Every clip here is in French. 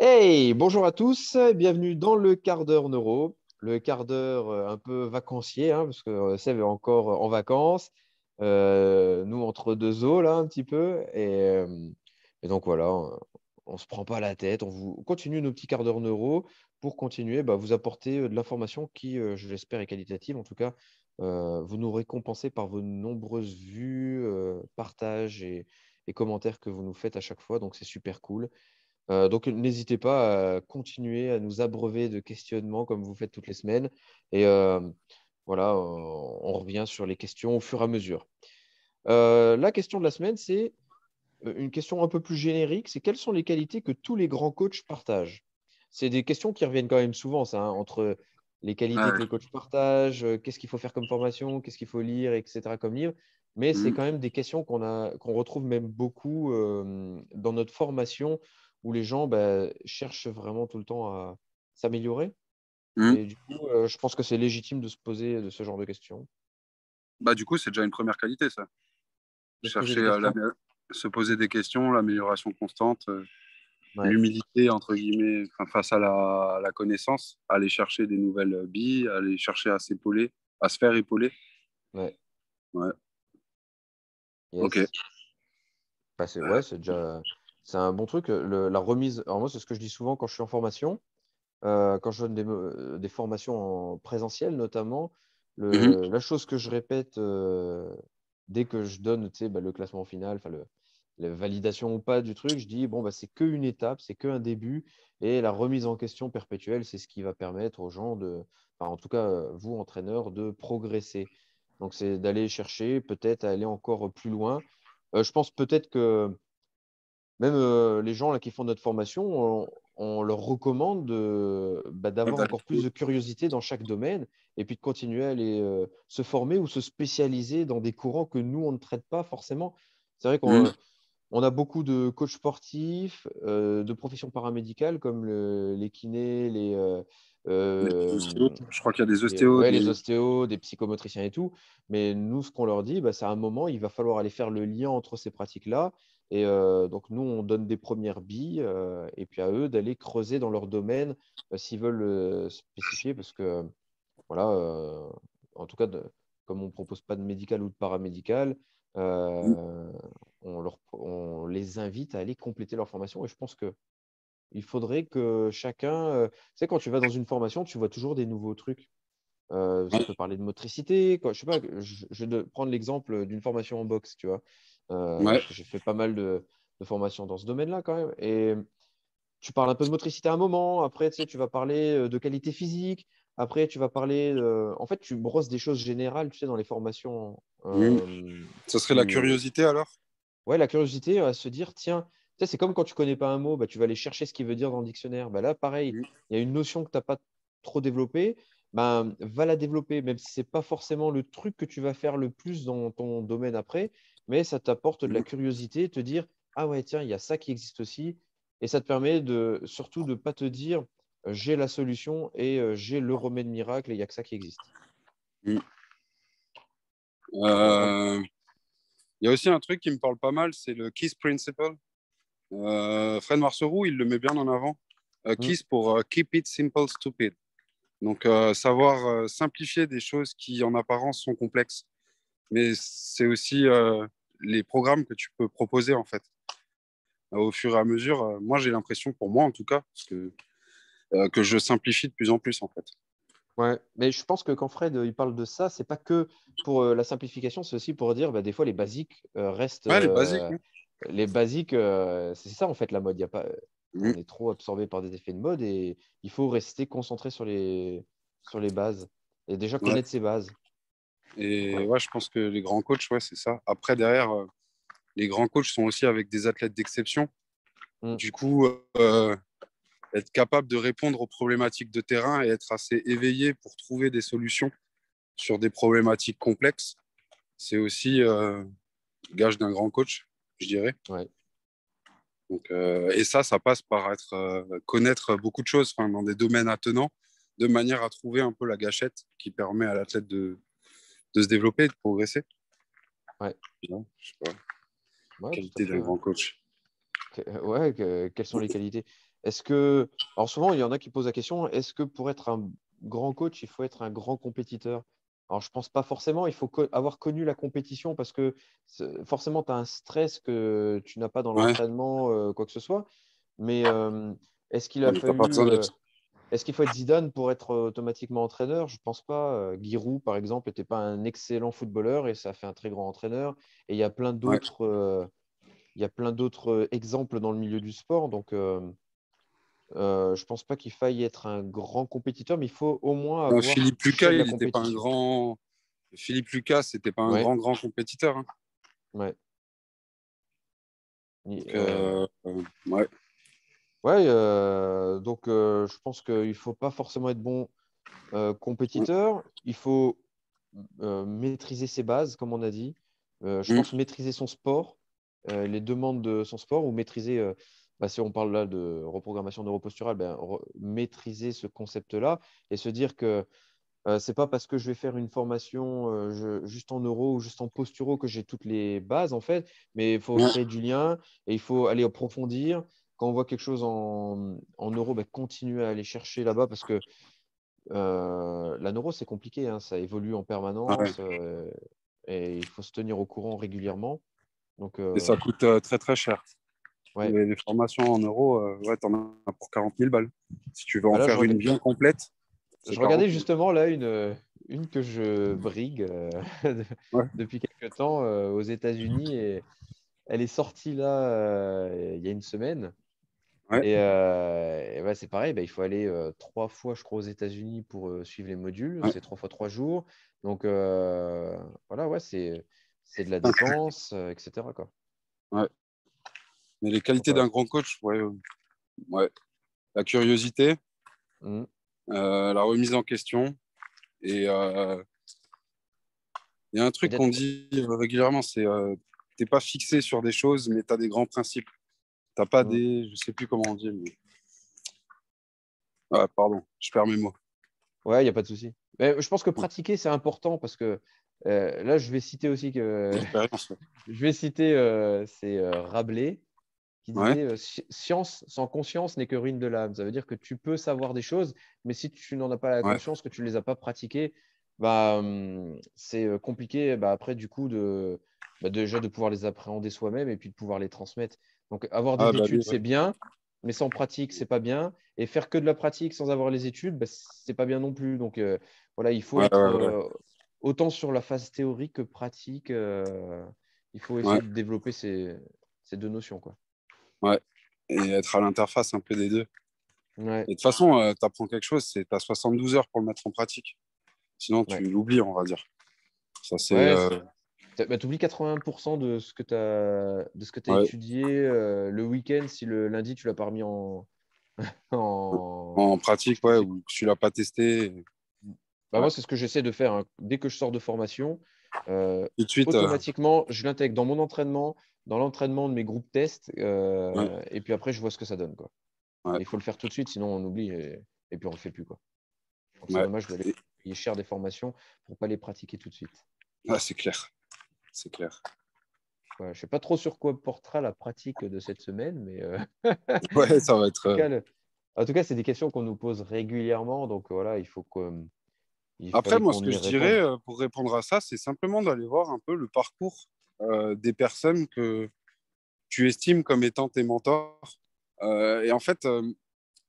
Hey, bonjour à tous, bienvenue dans le quart d'heure neuro, le quart d'heure euh, un peu vacancier, hein, parce que euh, Seb est encore en vacances, euh, nous entre deux eaux là un petit peu, et, donc voilà, on ne se prend pas la tête, on vous continue nos petits quarts d'heure neuro pour continuer bah, vous apporter de l'information qui, je l'espère, est qualitative. En tout cas, vous nous récompensez par vos nombreuses vues, partages et commentaires que vous nous faites à chaque fois, donc c'est super cool. Euh, donc, n'hésitez pas à continuer à nous abreuver de questionnements comme vous faites toutes les semaines. Et euh, voilà, on revient sur les questions au fur et à mesure. Euh, la question de la semaine, c'est une question un peu plus générique. C'est quelles sont les qualités que tous les grands coachs partagent? C'est des questions qui reviennent quand même souvent, ça, hein, entre les qualités que les coachs partagent, qu'est-ce qu'il faut faire comme formation, qu'est-ce qu'il faut lire, etc. comme livre. Mais c'est mmh. quand même des questions qu'on retrouve même beaucoup dans notre formation où les gens bah, cherchent vraiment tout le temps à s'améliorer. Mmh. Et du coup, euh, je pense que c'est légitime de se poser de ce genre de questions. Bah, du coup, c'est déjà une première qualité, ça. Chercher à se poser des questions, l'amélioration constante, euh, l'humilité, entre guillemets, face à la, connaissance, aller chercher des nouvelles billes, aller chercher à s'épauler, à se faire épauler. Ouais. Ouais. Ok. Bah, c'est ouais, déjà c'est un bon truc. la remise, alors moi, c'est ce que je dis souvent quand je suis en formation, euh, quand je donne des, euh, formations en présentiel notamment. Mhm. La chose que je répète euh, dès que je donne bah, le classement final, le, la validation ou pas du truc, je dis bon, bah, c'est qu'une étape, c'est qu'un début. Et la remise en question perpétuelle, c'est ce qui va permettre aux gens de, en tout cas, vous, entraîneurs, de progresser. Donc, c'est d'aller chercher, peut-être aller encore plus loin. je pense peut-être que même euh, les gens là, qui font notre formation, on, leur recommande bah, d'avoir encore plus de curiosité dans chaque domaine et puis de continuer à aller euh, se former ou se spécialiser dans des courants que nous, on ne traite pas forcément. C'est vrai qu'on mmh. on a beaucoup de coachs sportifs, euh, de professions paramédicales comme les kinés, les, je crois qu'il y a des ostéos. des... les ostéos, des psychomotriciens et tout. Mais nous, ce qu'on leur dit, bah, c'est à un moment, il va falloir aller faire le lien entre ces pratiques-là et euh, donc, nous, on donne des premières billes euh, et puis à eux d'aller creuser dans leur domaine euh, s'ils veulent spécifier parce que, voilà, en tout cas, comme on ne propose pas de médical ou de paramédical, on, leur, on, les invite à aller compléter leur formation. Et je pense que il faudrait que chacun. tu sais, quand tu vas dans une formation, tu vois toujours des nouveaux trucs. ça peut parler de motricité. Quoi. Je sais pas, je, je vais prendre l'exemple d'une formation en boxe, tu vois. Euh, j'ai fait pas mal de, formations dans ce domaine-là quand même. Et tu parles un peu de motricité à un moment. Après, tu, sais, tu vas parler euh, de qualité physique. Après, tu vas parler. En fait, tu brosses des choses générales, tu sais, dans les formations. Euh, Ça serait la curiosité alors? Ouais, la curiosité à se dire tiens, tu sais, c'est comme quand tu connais pas un mot, bah, tu vas aller chercher ce qu'il veut dire dans le dictionnaire. Bah, là, pareil, il y a une notion que tu n'as pas trop développée. Bah, va la développer, même si ce n'est pas forcément le truc que tu vas faire le plus dans ton domaine après, mais ça t'apporte de la mmh. curiosité, te dire ah ouais, tiens, il y a ça qui existe aussi. Et ça te permet de surtout de ne pas te dire j'ai la solution et j'ai le remède miracle et il n'y a que ça qui existe. Mmh. Euh, il y a aussi un truc qui me parle pas mal, c'est le KISS Principle. Euh, Fred Marceau, il le met bien en avant. Euh, mmh. KISS pour Keep It Simple Stupid. Donc, savoir simplifier des choses qui en apparence sont complexes. Mais c'est aussi les programmes que tu peux proposer en fait au fur et à mesure. Euh, moi, j'ai l'impression, pour moi en tout cas, que, euh, que je simplifie de plus en plus en fait. Ouais, mais je pense que quand Fred il parle de ça, c'est pas que pour euh, la simplification, c'est aussi pour dire bah, des fois les basiques restent. Ouais, les basiques. Les basiques, c'est ça en fait la mode. Y a pas, mmh. On est trop absorbé par des effets de mode et il faut rester concentré sur les, sur les bases et déjà connaître ses bases. Et ouais. je pense que les grands coachs, ouais, c'est ça. Après, derrière, euh, les grands coachs sont aussi avec des athlètes d'exception. Mm. Du coup, euh, être capable de répondre aux problématiques de terrain et être assez éveillé pour trouver des solutions sur des problématiques complexes, c'est aussi euh, gage d'un grand coach, je dirais. Ouais. Donc, et ça, ça passe par être, connaître beaucoup de choses dans des domaines attenants, de manière à trouver un peu la gâchette qui permet à l'athlète de, de se développer, de progresser. Ouais. je sais pas. qualité d'un grand coach. Ouais, quelles sont les qualités? Est-ce que. Alors, souvent, il y en a qui posent la question est-ce que pour être un grand coach, il faut être un grand compétiteur? Alors, je ne pense pas forcément. Il faut avoir connu la compétition parce que forcément, tu as un stress que tu n'as pas dans l'entraînement, euh, quoi que ce soit. Mais euh, est-ce qu'il a fallu. Est-ce qu'il faut être Zidane pour être automatiquement entraîneur? Je ne pense pas. Giroud, par exemple, n'était pas un excellent footballeur et ça a fait un très grand entraîneur. Et il y a plein d'autres. il y a plein d'autres exemples dans le milieu du sport. Donc, euh, je pense pas qu'il faille être un grand compétiteur, mais il faut au moins avoir. Philippe Lucas, il n'était pas un grand. Philippe Lucas, c'était pas un grand grand compétiteur. Hein. Ouais. Euh, ouais. Ouais, euh, donc je pense qu'il ne faut pas forcément être bon compétiteur. Il faut maîtriser ses bases, comme on a dit. je mm. pense maîtriser son sport, les demandes de son sport, ou maîtriser bah, si on parle là de reprogrammation neuroposturale, ben, maîtriser ce concept-là et se dire que euh, ce n'est pas parce que je vais faire une formation euh, juste en neuro ou juste en posturo que j'ai toutes les bases, en fait, mais il faut créer du lien et il faut aller approfondir. Quand on voit quelque chose en, en neuro, ben, continuer à aller chercher là-bas parce que euh, la neuro, c'est compliqué, hein, ça évolue en permanence et il faut se tenir au courant régulièrement. Donc, et ça coûte très très cher. Les, formations en euros, euh, ouais, tu en as pour 40 000 balles. Si tu veux en faire une bien complète. Je regardais justement là une, une que je brigue euh, depuis quelques temps euh, aux États-Unis et elle est sortie là il y a une semaine. Et, c'est pareil, bah, il faut aller trois fois, je crois, aux États-Unis pour suivre les modules. C'est trois fois trois jours. Donc voilà, ouais, c'est de la dépense, etc. Quoi. Ouais. Mais les qualités d'un grand coach, ouais, ouais. la curiosité, mmh. la remise en question. Et il y a un truc qu'on dit régulièrement, c'est tu n'es pas fixé sur des choses, mais tu as des grands principes. Tu n'as pas des. Je sais plus comment on dit. Mais... Ah, pardon, je perds mes mots. Ouais, il n'y a pas de souci. Mais je pense que pratiquer, c'est important parce que là, je vais citer aussi que. je vais citer c'est Rabelais qui disait euh, science sans conscience n'est que ruine de l'âme. Ça veut dire que tu peux savoir des choses, mais si tu n'en as pas la conscience, que tu ne les as pas pratiquées, bah, hum, c'est euh, compliqué bah, après du coup de bah, déjà de pouvoir les appréhender soi-même et puis de pouvoir les transmettre. Donc avoir des ah, bah études, c'est bien, mais sans pratique, c'est pas bien. Et faire que de la pratique sans avoir les études, bah, c'est pas bien non plus. Donc euh, voilà, il faut être autant sur la phase théorique que pratique. il faut essayer de développer ces, ces deux notions. Quoi. Ouais. Et être à l'interface un peu des deux. Et de toute façon, euh, tu apprends quelque chose, c'est tu as 72 heures pour le mettre en pratique. Sinon, tu l'oublies, on va dire. Ça, c'est. Euh, bah, tu oublies 80% de ce que tu as, de ce que as étudié euh, le week-end si le lundi, tu l'as pas remis en... en... en... pratique, ouais, ou tu l'as pas testé. Bah, moi, c'est ce que j'essaie de faire. Hein. Dès que je sors de formation, automatiquement, je l'intègre dans mon entraînement, dans l'entraînement de mes groupes tests. Euh, et puis après, je vois ce que ça donne. Quoi. Il faut le faire tout de suite, sinon on oublie et, puis on ne le fait plus. C'est dommage de payer cher des formations pour ne pas les pratiquer tout de suite. Ah, c'est clair. C'est clair. je ne sais pas trop sur quoi portera la pratique de cette semaine, mais. Euh, ouais, ça va être. Euh, en tout cas, c'est des questions qu'on nous pose régulièrement. Donc voilà, il faut que. Après, moi, ce que je dirais pour répondre à ça, c'est simplement d'aller voir un peu le parcours euh, des personnes que tu estimes comme étant tes mentors. Euh, et en fait, euh,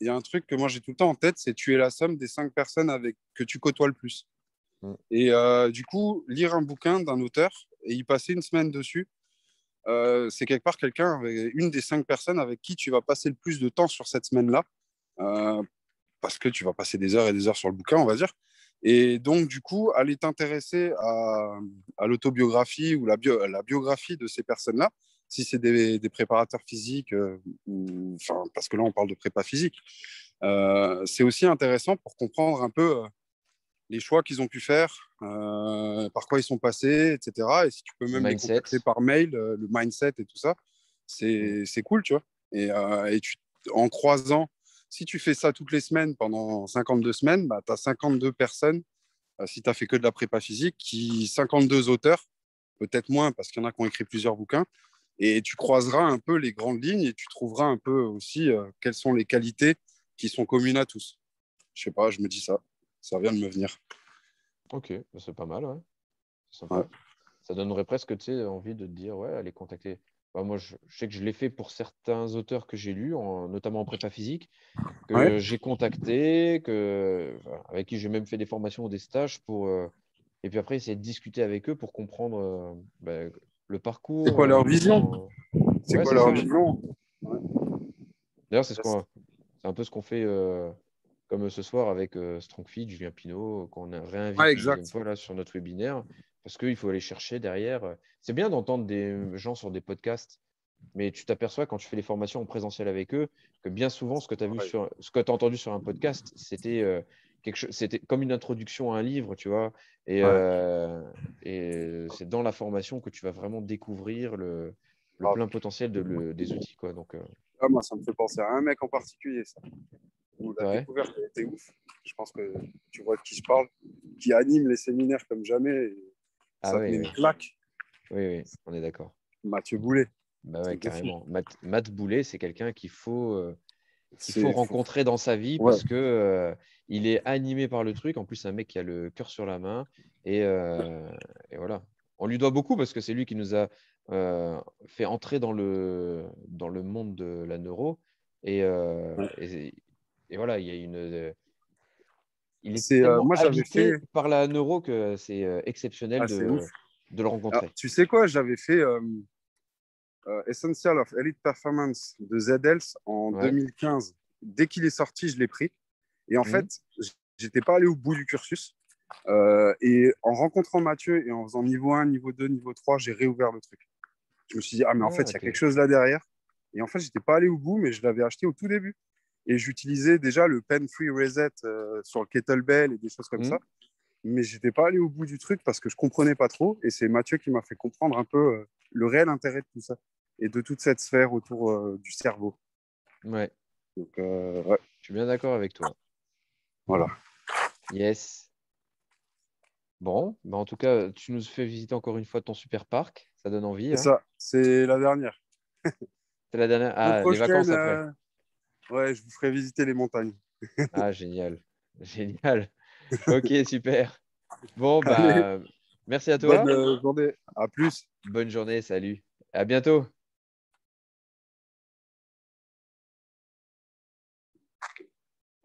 il y a un truc que moi j'ai tout le temps en tête, c'est tu es la somme des cinq personnes avec que tu côtoies le plus. Mm. Et du coup, lire un bouquin d'un auteur et y passer une semaine dessus, c'est quelque part quelqu'un, une des cinq personnes avec qui tu vas passer le plus de temps sur cette semaine-là, parce que tu vas passer des heures et des heures sur le bouquin, on va dire. Et donc, du coup, aller t'intéresser à, l'autobiographie ou la, la, biographie de ces personnes-là, si c'est des, préparateurs physiques, euh, parce que là, on parle de prépa physique, euh, c'est aussi intéressant pour comprendre un peu euh, les choix qu'ils ont pu faire, par quoi ils sont passés, etc. Et si tu peux même les contacter par mail, le mindset et tout ça, c'est mmh. cool, tu vois. Et, et tu, en croisant si tu fais ça toutes les semaines pendant 52 semaines, bah, tu as 52 personnes, euh, si tu as fait que de la prépa physique, qui 52 auteurs, peut-être moins parce qu'il y en a qui ont écrit plusieurs bouquins, Et tu croiseras un peu les grandes lignes et tu trouveras un peu aussi euh, quelles sont les qualités qui sont communes à tous. Je sais pas, je me dis ça. Ça vient de me venir. Ok, bah, c'est pas mal. Ça donnerait presque envie de te dire, ouais, allez contacter. Bah, moi, je, sais que je l'ai fait pour certains auteurs que j'ai lus, notamment en prépa physique, que j'ai contacté, que, avec qui j'ai même fait des formations ou des stages pour. Euh, et puis après, essayer de discuter avec eux pour comprendre euh, bah, le parcours. C'est quoi leur euh, vision C'est quoi leur vision? D'ailleurs, c'est un peu ce qu'on fait comme ce soir avec Strongfeed, Julien Pinault, qu'on a réinvité sur notre webinaire parce qu'il faut aller chercher derrière. C'est bien d'entendre des gens sur des podcasts, mais tu t'aperçois quand tu fais les formations en présentiel avec eux que bien souvent, ce que tu as, vu sur, ce que as entendu sur un podcast, c'était euh, quelque chose, c'était comme une introduction à un livre, tu vois. Et, euh, et c'est dans la formation que tu vas vraiment découvrir le, le plein potentiel de, des outils. Quoi. Donc, euh, ah, moi, ça me fait penser à un mec en particulier, ça. La découverte été ouf. Je pense que tu vois de qui je parle, qui anime les séminaires comme jamais. Ah ça oui, une claque. Oui, oui, on est d'accord. Mathieu Boulet. Bah ouais, carrément. Matt, Boulet, c'est quelqu'un qu'il faut, euh, faut rencontrer dans sa vie parce que euh, il est animé par le truc. En plus, c'est un mec qui a le cœur sur la main. Et, euh, et, voilà. On lui doit beaucoup parce que c'est lui qui nous a fait entrer dans le, dans le monde de la neuro. Et, et, et voilà, il y a une il est, euh, moi, habité fait... par la neuro que c'est euh, exceptionnel ah, de, de, le rencontrer. tu sais quoi, j'avais fait euh, Essential of Elite Performance de ZELS en 2015. Dès qu'il est sorti, je l'ai pris. Et en mmh. fait, j'étais pas allé au bout du cursus. et en rencontrant Mathieu et en faisant niveau 1, niveau 2, niveau 3, j'ai réouvert le truc. Je me suis dit, ah, mais en ah, fait, il y a quelque chose là derrière. Et en fait, j'étais pas allé au bout, mais je l'avais acheté au tout début. Et j'utilisais déjà le pen free reset euh, sur le kettlebell et des choses comme mmh. ça. Mais je n'étais pas allé au bout du truc parce que je comprenais pas trop. Et c'est Mathieu qui m'a fait comprendre un peu euh, le réel intérêt de tout ça et de toute cette sphère autour euh, du cerveau. Ouais. Donc, ouais. Je suis bien d'accord avec toi. Voilà. Yes. Bon, bah en tout cas, tu nous fais visiter encore une fois ton super parc. Ça donne envie. C'est hein. ça, c'est la dernière. c'est la dernière. Ah, les vacances après. Ouais, je vous ferai visiter les montagnes. ah, génial. Génial. Ok, super. Bon, bah, merci à toi. Bonne euh, journée. À plus. Bonne journée. Salut. À bientôt.